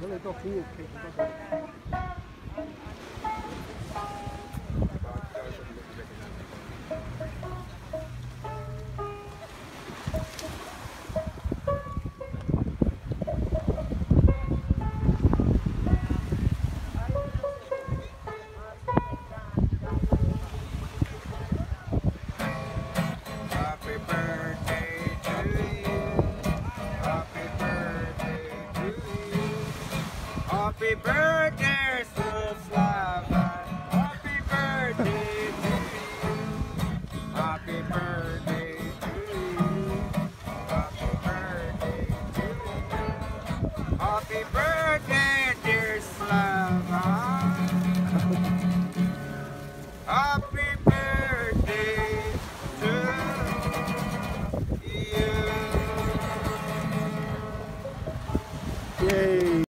Boleh tofu. Okay, tofu. Happy birthday. Happy birthday to you. Happy birthday to you. Happy birthday to you. Happy birthday, dear Slava. Happy birthday to you. 예.